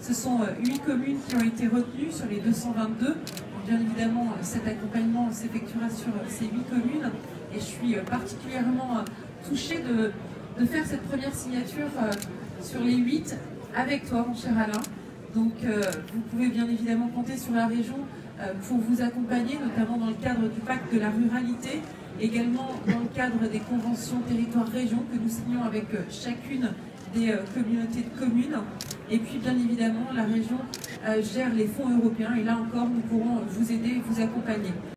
Ce sont 8 communes qui ont été retenues sur les 222. Bien évidemment, cet accompagnement s'effectuera sur ces 8 communes et je suis particulièrement touchée de, faire cette première signature sur les 8 avec toi, mon cher Alain. Donc, vous pouvez bien évidemment compter sur la région pour vous accompagner, notamment dans le cadre du pacte de la ruralité, également dans le cadre des conventions territoire-région que nous signons avec chacune des communautés de communes. Et puis, bien évidemment, la région gère les fonds européens et là encore, nous pourrons vous aider et vous accompagner.